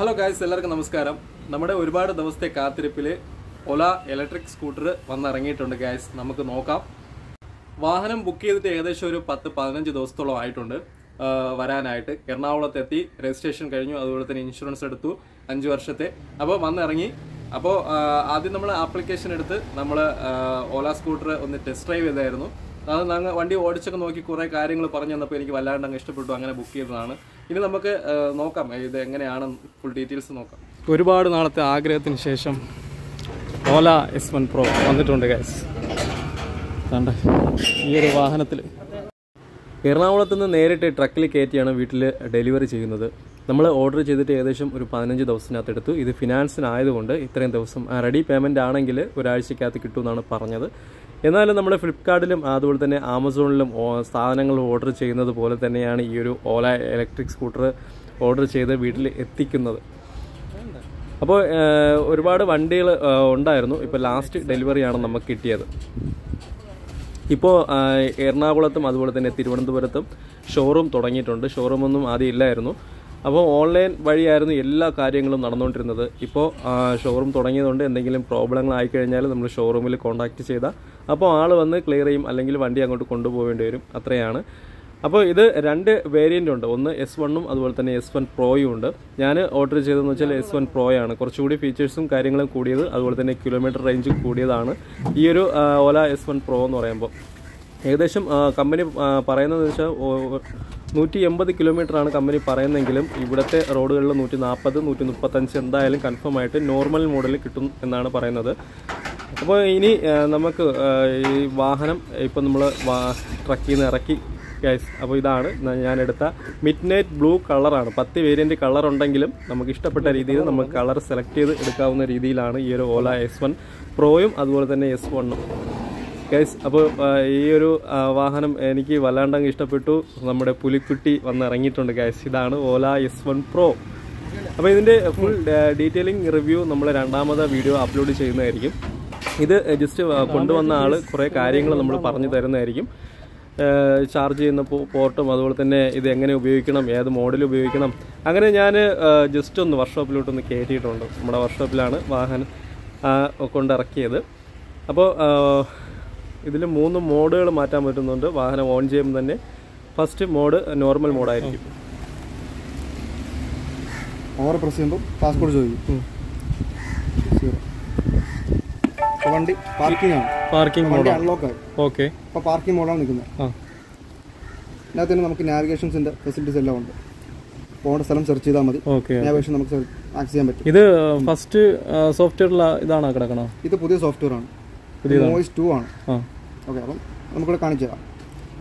Hello guys എല്ലാവർക്കും നമസ്കാരം. നമ്മുടെ ഒരുപാട് ദിവസത്തെ കാത്തിരിപ്പിൽ ഒല ഇലക്ട്രിക് സ്കൂട്ടർ വന്നിറങ്ങിയിട്ടുണ്ട് ഗായ്സ് നമുക്ക് നോക്കാം. വാഹനം ബുക്ക് ചെയ്തിട്ട് ഏകദേശം ഒരു പത്ത് പതിനഞ്ച് ദിവസത്തോളം ആയിട്ടുണ്ട് വരാനായിട്ട്. എറണാകുളത്തെത്തി രജിസ്ട്രേഷൻ കഴിഞ്ഞു അതുപോലെ തന്നെ ഇൻഷുറൻസ് എടുത്തു അഞ്ച് വർഷത്തെ. അപ്പോൾ വന്നിറങ്ങി. അപ്പോൾ ആദ്യം നമ്മൾ ആപ്ലിക്കേഷൻ എടുത്ത് നമ്മൾ ഓല സ്കൂട്ടർ ഒന്ന് ടെസ്റ്റ് ഡ്രൈവ് ചെയ്തായിരുന്നു. അത് ഞങ്ങൾ വണ്ടി ഓടിച്ചൊക്കെ നോക്കി കുറേ കാര്യങ്ങൾ പറഞ്ഞു തന്നപ്പോൾ എനിക്ക് വല്ലാണ്ട് അങ്ങ് ഇഷ്ടപ്പെട്ടു അങ്ങനെ ബുക്ക് ചെയ്തതാണ്. ഇനി നമുക്ക് നോക്കാം. ഇത് എങ്ങനെയാണ് ഫുൾ ഡീറ്റെയിൽസ് നോക്കാം. ഒരുപാട് നാളത്തെ ആഗ്രഹത്തിന് ശേഷം ഓല എസ് വൺ പ്രോ വന്നിട്ടുണ്ട് ഗൈസ് കണ്ട? ഈ ഒരു വാഹനത്തിൽ എറണാകുളത്ത് നിന്ന് നേരിട്ട് ട്രക്കിൽ കയറ്റിയാണ് വീട്ടിൽ ഡെലിവറി ചെയ്യുന്നത്. നമ്മൾ ഓർഡർ ചെയ്തിട്ട് ഏകദേശം ഒരു പതിനഞ്ച് ദിവസത്തിനകത്ത് എടുത്തു. ഇത് ഫിനാൻസിനായതുകൊണ്ട് ഇത്രയും ദിവസം റെഡി പേയ്മെന്റ് ആണെങ്കിൽ ഒരാഴ്ചക്കകത്ത് കിട്ടുമെന്നാണ് പറഞ്ഞത്. എന്നാലും നമ്മൾ ഫ്ലിപ്കാർട്ടിലും അതുപോലെ തന്നെ ആമസോണിലും സാധനങ്ങൾ ഓർഡർ ചെയ്യുന്നത് പോലെ തന്നെയാണ് ഈ ഒരു ഓല ഇലക്ട്രിക് സ്കൂട്ടർ ഓർഡർ ചെയ്ത് വീട്ടിൽ എത്തിക്കുന്നത്. അപ്പോൾ ഒരുപാട് വണ്ടികൾ ഉണ്ടായിരുന്നു. ഇപ്പോൾ ലാസ്റ്റ് ഡെലിവറിയാണ് നമുക്ക് കിട്ടിയത്. ഇപ്പോൾ എറണാകുളത്തും അതുപോലെ തന്നെ തിരുവനന്തപുരത്തും ഷോറൂം തുടങ്ങിയിട്ടുണ്ട്. ഷോറൂമൊന്നും ആദ്യം ഇല്ലായിരുന്നു. അപ്പോൾ ഓൺലൈൻ വഴിയായിരുന്നു എല്ലാ കാര്യങ്ങളും നടന്നുകൊണ്ടിരുന്നത്. ഇപ്പോൾ ഷോറൂം തുടങ്ങിയതുകൊണ്ട് എന്തെങ്കിലും പ്രോബ്ലങ്ങൾ ആയിക്കഴിഞ്ഞാൽ നമ്മൾ ഷോറൂമിൽ കോൺടാക്റ്റ് ചെയ്താൽ അപ്പോൾ ആൾ വന്ന് ക്ലിയർ ചെയ്യും അല്ലെങ്കിൽ വണ്ടി അങ്ങോട്ട് കൊണ്ടുപോകേണ്ടി വരും. അത്രയാണ്. അപ്പോൾ ഇത് രണ്ട് വേരിയന്റ് ഉണ്ട്. ഒന്ന് എസ് വണ്ണും അതുപോലെ തന്നെ എസ് വൺ പ്രോയും ഉണ്ട്. ഞാൻ ഓർഡർ ചെയ്തതെന്ന് വെച്ചാൽ എസ് വൺ പ്രോയാണ് കുറച്ചുകൂടി ഫീച്ചേഴ്സും കാര്യങ്ങളും കൂടിയത് അതുപോലെ തന്നെ കിലോമീറ്റർ റേഞ്ച് കൂടിയതാണ്. ഈ ഒരു ഓല എസ് വൺ പ്രോ എന്ന് പറയുമ്പോൾ ഏകദേശം കമ്പനി പറയുന്നത് വെച്ചാൽ നൂറ്റി എൺപത് കിലോമീറ്ററാണ് കമ്പനി പറയുന്നെങ്കിലും ഇവിടുത്തെ റോഡുകളിൽ നൂറ്റി നാൽപ്പത് നൂറ്റി മുപ്പത്തഞ്ച് എന്തായാലും കൺഫേം ആയിട്ട് നോർമൽ മോഡൽ കിട്ടും എന്നാണ് പറയുന്നത്. അപ്പോൾ ഇനി നമുക്ക് ഈ വാഹനം ഇപ്പം നമ്മൾ ട്രക്കിൽ നിന്ന് ഇറക്കി ഗൈസ് അപ്പോൾ ഇതാണ് ഞാനെടുത്ത മിഡ് നൈറ്റ് ബ്ലൂ കളറാണ്. പത്ത് വേരിയന്റ് കളർ ഉണ്ടെങ്കിലും നമുക്ക് ഇഷ്ടപ്പെട്ട രീതിയിൽ നമുക്ക് കളർ സെലക്ട് ചെയ്ത് എടുക്കാവുന്ന രീതിയിലാണ് ഈ ഒരു ഓല എസ് വൺ പ്രോയും അതുപോലെ തന്നെ എസ് വണ്ണും ഗൈസ് അപ്പോൾ ഈ ഒരു വാഹനം എനിക്ക് വല്ലാണ്ടങ്ങ് ഇഷ്ടപ്പെട്ടു. നമ്മുടെ പുലിക്കുട്ടി വന്ന് ഇറങ്ങിയിട്ടുണ്ട് ഗൈസ് ഇതാണ് ഓല എസ് വൺ പ്രോ അപ്പോൾ ഇതിന്റെ ഫുൾ ഡീറ്റെയിലിംഗ് റിവ്യൂ നമ്മൾ രണ്ടാമത് വീഡിയോ അപ്ലോഡ് ചെയ്യുന്നതായിരിക്കും. ഇത് ജസ്റ്റ് കൊണ്ടുവന്ന ആൾ കുറേ കാര്യങ്ങൾ നമ്മൾ പറഞ്ഞു തരുന്നതായിരിക്കും. ചാർജ് ചെയ്യുന്ന പോർട്ടും അതുപോലെ തന്നെ ഇത് എങ്ങനെ ഉപയോഗിക്കണം ഏത് മോഡൽ ഉപയോഗിക്കണം. അങ്ങനെ ഞാൻ ജസ്റ്റ് ഒന്ന് വർക്ക്ഷോപ്പിലോട്ടൊന്ന് കയറ്റിയിട്ടുണ്ട് നമ്മുടെ വർക്ക്ഷോപ്പിലാണ് വാഹനം കൊണ്ടിറക്കിയത്. അപ്പോൾ ഇതിൽ മൂന്ന് മോഡുകൾ മാറ്റാൻ പറ്റുന്നുണ്ട്. വാഹനം ഓൺ ചെയ്യുമ്പോൾ തന്നെ. ഫസ്റ്റ് മോഡ് നോർമൽ മോഡായിരിക്കും ഓവർ പ്രസ് ചെയ്യുമ്പോൾ പാസ്പോർട്ട് ചോദിക്കും. വണ്ടി പാർക്കിംഗ് ആണ്. പാർക്കിംഗ് വണ്ടി അൺലോക്ക് ആയി. ഓക്കെ. അപ്പോൾ പാർക്കിംഗ് മോഡാണ് നിൽക്കുന്നത്. ഇതിനകത്ത് തന്നെ നമുക്ക് നാവിഗേഷൻസിന്റെ ഫെസിലിറ്റീസ് എല്ലാം ഉണ്ട്. പോകേണ്ട സ്ഥലം സെർച്ച് ചെയ്താൽ മതി. നാവിഗേഷൻ നമുക്ക് ആക്സസ് ചെയ്യാൻ പറ്റും. ഇത് ഫസ്റ്റ് സോഫ്റ്റ്വെയറിൽ ഇതാണോ കിടക്കണോ? ഇത് പുതിയ സോഫ്റ്റ്വെയർ ആണ്. വോയിസ് ടു ആണ്. ഓക്കെ അപ്പം നമുക്കിവിടെ കാണിച്ചു തരാം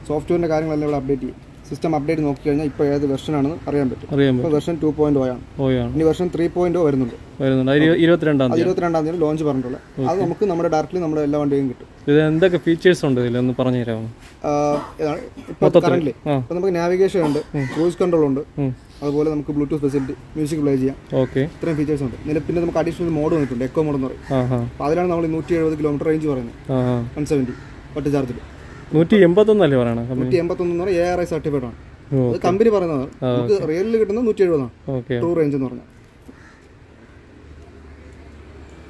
സോഫ്റ്റ്വെയറിന്റെ കാര്യങ്ങളെല്ലാം ഇവിടെ അപ്ഡേറ്റ് ചെയ്യും. സിസ്റ്റം അപ്ഡേറ്റ് നോക്കി കഴിഞ്ഞാൽ ഇപ്പോൾ ഏത് വെർഷൻ ആണെന്ന് അറിയാൻ പറ്റും. അറിയാൻ പറ്റും. വെർഷൻ ടു പോയിന്റ് ആണ്. പറ്റും ഓയാണ് ഇനി വെർഷൻ ത്രീ പോയിന്റ് വരുന്നുണ്ട്. വരുന്നുണ്ട്. ഇരുപത്തിരണ്ടാം തീയതി ഇരുപത്തിരണ്ടാം തീയതി ലോഞ്ച് പറഞ്ഞിട്ടുള്ളത് അത് നമുക്ക് നമ്മുടെ ഡയറക്റ്റ്ലി നമ്മുടെ എല്ലാ വണ്ടിയും കിട്ടും. ഇത് എന്തൊക്കെ ഫീച്ചേഴ്സ് ഉണ്ട് ഇതിൽ ഒന്ന് പറഞ്ഞു തരാമോ? ഇപ്പോൾ കറന്റ്. ഇപ്പോൾ നമുക്ക് നാവിഗേഷൻ ഉണ്ട് ക്രൂസ് കൺട്രോൾ ഉണ്ട് അതുപോലെ നമുക്ക് ബ്ലൂടൂത്ത് ഫെസിലിറ്റി മ്യൂസിക് പ്ലേ ചെയ്യാം. ഓക്കെ. ഇത്രയും ഫീച്ചേഴ്സ് ഉണ്ട്. ഇതിന് പിന്നെ നമുക്ക് അഡീഷണൽ മോഡ് വന്നിട്ടുണ്ട് എക്കോ മോഡ് എന്ന് പറയും. അപ്പോൾ അതിലാണ് നമ്മൾ നൂറ്റി എഴുപത് കിലോമീറ്റർ റേഞ്ച് പറയുന്നത്. വൺ സെവന്റി ഒറ്റ ചാർജിൽ നൂറ്റി എൺപത്തൊന്നല്ലേ പറയണ? കമ്പനി? നൂറ്റി എൺപത്തൊന്ന് എന്ന് പറഞ്ഞാൽ എ ആർ ഐ സർട്ടിഫൈഡ് ആണ്. അത് കമ്പനി പറയുന്നത് നമുക്ക് റിയലിൽ കിട്ടുന്നത് നൂറ്റി എഴുപതാണ് ടൂ റേഞ്ച് എന്ന് പറഞ്ഞാൽ.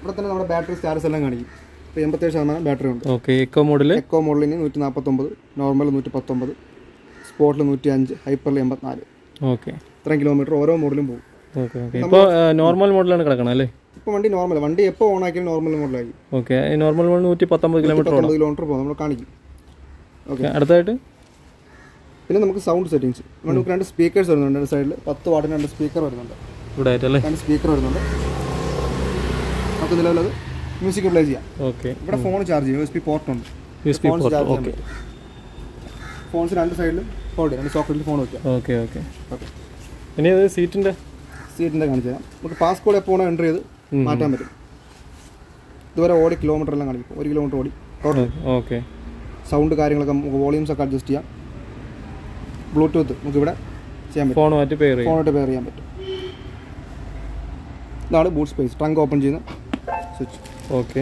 ഇവിടെ തന്നെ നമ്മുടെ ബാറ്ററി സ്റ്റാറ്റസ് എല്ലാം കാണിക്കും. ഇപ്പോൾ എൺപത്തേഴ് ശതമാനം ബാറ്ററി ഉണ്ട്. ഓക്കെ എക്കോ മോഡൽ എക്കോ മോഡലിന് നൂറ്റി നാൽപ്പത്തൊമ്പത് നോർമൽ നൂറ്റി പത്തൊമ്പത് സ്പോർട്ടിൽ നൂറ്റി അഞ്ച് ഹൈപ്പറിൽ എൺപത്തിനാല്. ഓക്കെ. ഇത്രയും കിലോമീറ്റർ ഓരോ മോഡലും പോകും. ഇപ്പോൾ നോർമൽ മോഡലാണ് കിടക്കണം അല്ലേ? ഇപ്പോൾ വണ്ടി നോർമൽ വണ്ടി എപ്പോൾ ഓൺ ആക്കിയാലും നോർമൽ മോഡലായി ഓക്കെ നോർമൽ മോഡൽ നൂറ്റി പത്തൊമ്പത് കിലോമീറ്റർ കിലോമീറ്റർ പോകും. നമ്മൾ കാണിക്കും. ഓക്കെ അടുത്തായിട്ട്? പിന്നെ നമുക്ക് സൗണ്ട് സെറ്റിങ്സ് നമുക്ക് രണ്ട് സ്പീക്കേഴ്സ് വരുന്നുണ്ട് രണ്ട് സൈഡിൽ പത്ത് വാട്ടിന് രണ്ട് സ്പീക്കർ വരുന്നുണ്ട്. ഇവിടെ ആയിട്ടല്ലേ രണ്ട് സ്പീക്കർ വരുന്നുണ്ട്. നമുക്ക് നിലവിലത് മ്യൂസിക് പ്ലേ ചെയ്യാം. ഓക്കെ ഇവിടെ ഫോൺ ചാർജ് ചെയ്യും. യു എസ് പി പോർട്ട് ഉണ്ട്. U S P phones port okay phones രണ്ട് സൈഡിലും ഹോൾഡ് രണ്ട് സോക്കറ്റിൽ ഫോൺ വയ്ക്കാം ഓക്കെ ഓക്കെ ഓക്കെ ഇനി അത് സീറ്റിന്റെ സീറ്റിന്റെ കാണിച്ചു തരാം. നമുക്ക് പാസ്പോർട്ട് എപ്പോൾ എന്റർ ചെയ്ത് മാറ്റാൻ പറ്റും. ഇതുവരെ ഓടി കിലോമീറ്റർ എല്ലാം കാണിക്കും. ഒരു കിലോമീറ്റർ ഓടി. ടോട്ടൽ ഓക്കെ സൗണ്ട് കാര്യങ്ങളൊക്കെ നമുക്ക് വോളിയൂംസ് ഒക്കെ അഡ്ജസ്റ്റ് ചെയ്യാം. ബ്ലൂടൂത്ത് നമുക്ക് ഇവിടെ ചെയ്യാൻ പറ്റും. ഫോണുമായിട്ട് പെയർ ചെയ്യും. ഫോണായിട്ട് പെയർ ചെയ്യാൻ പറ്റും. ഇതാണ് ബൂട്ട് സ്പേസ് ട്രങ്ക് ഓപ്പൺ ചെയ്യുന്ന സ്വിച്ച് ഓക്കെ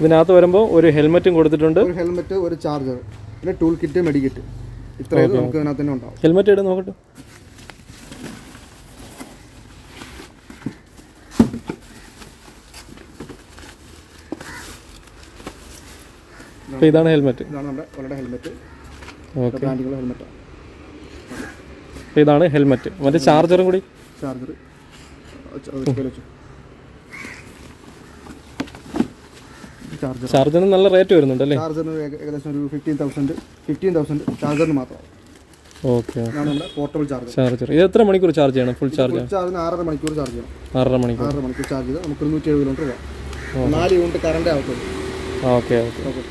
ഇതിനകത്ത് വരുമ്പോൾ ഒരു ഹെൽമെറ്റും കൊടുത്തിട്ടുണ്ട്. ഒരു ഹെൽമെറ്റ് ഒരു ചാർജർ പിന്നെ ടൂൾ കിറ്റ് മെഡിക്കിറ്റ് ഇത്രയും നമുക്ക് ഇതിനകത്ത് തന്നെ ഉണ്ടാവും ഹെൽമെറ്റ് ഇട്ട് നോക്കട്ടെ? അപ്പോൾ ഇതാണ് ഹെൽമെറ്റ് ഇതാണ് നമ്മുടെ ഹെൽമെറ്റ് ഓക്കെ ബ്രാൻഡുകളുടെ ഹെൽമെറ്റാണ് ഇതാണ് ഹെൽമെറ്റ് മറ്റേ ചാർജറും കൂടി? ചാർജർ ചാർജറിന് നല്ല റേറ്റ് വരുന്നുണ്ട് അല്ലേ? ചാർജറിന് ഏകദേശം ഒരു ഫിഫ്റ്റീൻ തൗസൻഡ് ഫിഫ്റ്റീൻ തൗസൻഡ് ചാർജറിന് മാത്രം. ഓക്കെ പോർട്ടബിൾ ചാർജർ ചാർജർ ഇത് എത്ര മണിക്കൂർ ചാർജ് ചെയ്യണം? ഫുൾ ചാർജ് ചാർജിന് ആറര മണിക്കൂർ ചാർജ് ചെയ്യണം. ആറര മണിക്കൂർ. ആറര മണിക്കൂർ ചാർജ് ചെയ്ത് നമുക്ക് നൂറ്റി എഴുപത് കിലോമീറ്റർ പോകാം നാല് യൂണിറ്റ് കറണ്ട് ആവത്തുള്ളൂ. ഓക്കെ ഓക്കെ ഓക്കെ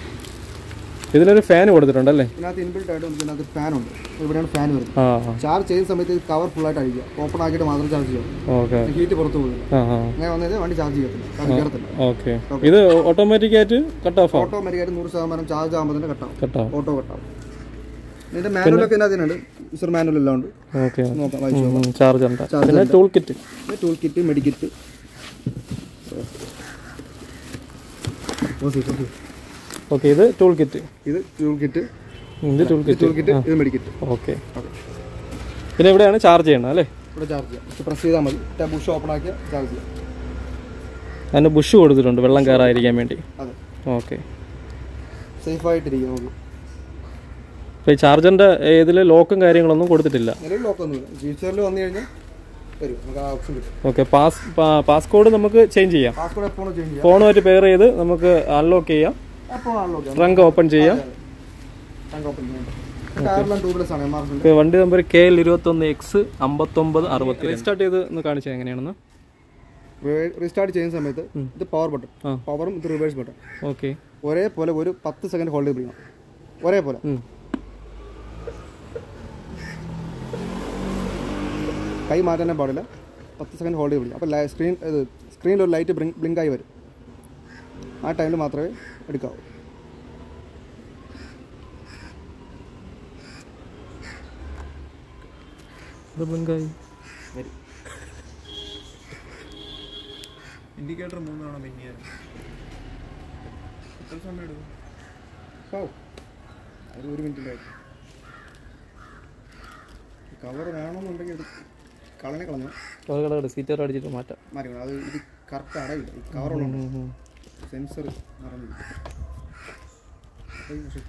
ഇതിനൊരു ഫാൻ കൊടുത്തിട്ടുണ്ട് അല്ലേ ഇതിനകത്ത് ഇൻബിൽഡ് ആയിട്ട് നമുക്ക് ഇതിനകത്ത് ഫാൻ ഉണ്ട്. ഇവിടെയാണ് ഫാൻ വരുന്നത്. ചാർജ് ചെയ്യുന്ന സമയത്ത് കവർ ഫുൾ ആയിട്ട് അടിക്കുക. ഓപ്പൺ ആക്കിയിട്ട് മാത്രം ചാർജ് ചെയ്യാം ഓക്കെ. ഹീറ്റ് പുറത്തു പോകും അങ്ങനെ വന്നത് വണ്ടി ചാർജ് ചെയ്യത്തില്ല. Charge okay. ഇത് ഓട്ടോമാറ്റിക് ആയിട്ട് കട്ട് ഓഫ് ഓട്ടോമാറ്റിക് ആയിട്ട് നൂറ് ശതമാനം ചാർജ് ആകുമ്പോൾ തന്നെ കട്ടാവും കട്ടാവും ഓട്ടോ കട്ടാവും ഇതിന്റെ മാനുവലൊക്കെ മാനുവൽ എല്ലാം ഉണ്ട്. ഓക്കെ. ഉണ്ട്. പിന്നെ tool kit tool kit medikit okay ഇത് ടൂൾ കിറ്റ് ഇത് ടൂൾ കിറ്റ് ഇത് ടൂൾ കിറ്റ് ടൂൾ കിറ്റ് ഇത് മെഡിക്കിറ്റ് ഓക്കെ. പിന്നെ ഇവിടെയാണ് ചാർജ് ചെയ്യണം അല്ലേ? ഇവിടെ ചാർജ് ചെയ്യാം. പ്രസ് ചെയ്താൽ മതി. ബുഷ് ഓപ്പൺ ആക്കിയാൽ ചാർജ് ചെയ്യാം. അതിന് ബുഷ് കൊടുത്തിട്ടുണ്ട് വെള്ളം കയറാതിരിക്കാൻ വേണ്ടി. അതെ. ഓക്കെ. സേഫ് ആയിട്ടിരിക്കും നമുക്ക്. ഇപ്പോൾ ഈ ചാർജറിന്റെ ഇതിൽ ലോക്കും കാര്യങ്ങളൊന്നും കൊടുത്തിട്ടില്ല. ഫ്യൂച്ചറിൽ വന്നു കഴിഞ്ഞാൽ ഓക്കെ പാസ് പാസ്കോഡ് നമുക്ക് ചേഞ്ച് ചെയ്യാം. ഫോണുമായിട്ട് പെയർ ചെയ്ത് നമുക്ക് അൺലോക്ക് ചെയ്യാം. ട്രങ്ക് ഓപ്പൺ ചെയ്യാം. ചെയ്യാം. വണ്ടി നമ്പർ കെ എൽ ഇരുപത്തൊന്ന് എക്സ് അമ്പത്തൊമ്പത് അറുപത്തി റീസ്റ്റാർട്ട് ചെയ്ത് ഒന്ന് കാണിച്ചാൽ എങ്ങനെയാണെന്ന്? റീസ്റ്റാർട്ട് ചെയ്യുന്ന സമയത്ത് ഇത് പവർ ബട്ടൺ പവറും ഇത് റിവേഴ്സ് ബട്ടൺ ഓക്കെ ഒരേപോലെ ഒരു പത്ത് സെക്കൻഡ് ഹോൾഡ് ചെയ്ത് പിടിക്കണം. ഒരേപോലെ. കൈ മാറ്റാനേ പാടില്ല. പത്ത് സെക്കൻഡ് ഹോൾഡ് പിടിക്കണം. അപ്പോൾ സ്ക്രീൻ സ്ക്രീനിൽ ഒരു ലൈറ്റ് ബ്ലിങ്ക് ആയി വരും. ആ ടൈമിൽ മാത്രമേ എടുക്കാവൂ. ഇൻഡിക്കേറ്റർ മൂന്ന് തവണ പിന്നെയാണ് എത്ര സമയം എടുക്കും? ഓ അത് ഒരു മിനിറ്റിന്റെ കവർ വേണമെന്നുണ്ടെങ്കിൽ ഇത് കളഞ്ഞ കളഞ്ഞു സീറ്റർ അടിച്ചിട്ട് മാറ്റാം. മാറ്റി അത് ഇത് കറക്റ്റ് അടയില്ല ഈ കവറുള്ളുണ്ട് സെൻസർ മറന്നു അപ്പോൾ പക്ഷേ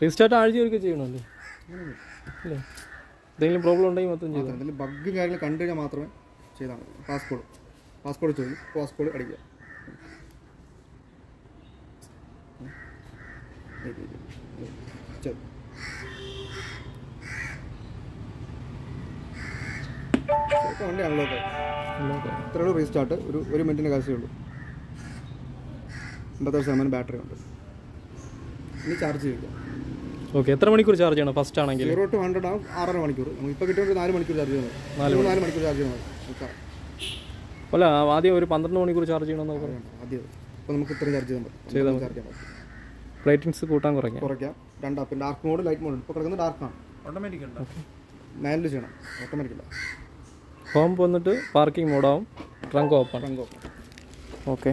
റീസ്റ്റാർട്ട് ആഴ്ച ഒരിക്കൽ ചെയ്യണമല്ലേ അല്ലേ എന്തെങ്കിലും പ്രോബ്ലം ഉണ്ടെങ്കിൽ മൊത്തം ചെയ്തു എന്തെങ്കിലും ബഗ് കാര്യങ്ങൾ കണ്ടു കഴിഞ്ഞാൽ മാത്രമേ ചെയ്താൽ മതി പാസ്പോർട്ട് പാസ്പോർട്ട് ചോദിച്ചു പാസ്പോർട്ട് അടിക്കുക ശരി. ഇപ്പോൾ വണ്ടി അൺലോക്ക് ഇത്രയുള്ള റീസ്റ്റാർട്ട് ഒരു ഒരു മിനിറ്റിന്റെ കാശേ ഉള്ളൂ. എൺപത്തേഴ് ശതമാനം ബാറ്ററി ഉണ്ട്. ഇനി ചാർജ് ചെയ്യില്ല. ഓക്കെ എത്ര മണിക്കൂർ ചാർജ് ചെയ്യണം ഫസ്റ്റ് ആണെങ്കിൽ? സീറോ ടു ഹൺഡ്രഡ് ആവും ആറര മണിക്കൂർ. നമുക്ക് ഇപ്പോൾ കിട്ടിയ ഒരു നാല് മണിക്കൂർ ചാർജ് ചെയ്യണം നാല് നാല് മണിക്കൂർ ചാർജ് ചെയ്യണം അല്ല ആദ്യം ഒരു പന്ത്രണ്ട് മണിക്കൂർ ചാർജ് ചെയ്യണമെന്ന് പറയാം ആദ്യം. അപ്പോൾ നമുക്ക് ഇത്രയും ചാർജ് ചെയ്യാൻ പറ്റും ചെയ്താൽ ചാർജ് ചെയ്യാൻ പറ്റും. ബ്രൈറ്റ്നസ് കൂട്ടാൻ കുറയ്ക്കാം. കുറയ്ക്കാം. രണ്ടാ പിന്നെ ഡാർക്ക് മോഡ് ലൈറ്റ് മോഡ് ഇപ്പോൾ കിടക്കുന്നത് ഡാർക്കാണ് ഓട്ടോമാറ്റിക് ഉണ്ടോ? മാനുവൽ ചെയ്യണം. ഓട്ടോമാറ്റിക് അല്ല. ഹോം വന്നിട്ട് parking മോഡാവും. Trunk open. ട്രങ്കോ okay.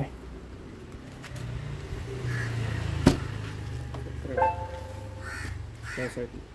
Class ആയിട്ട്.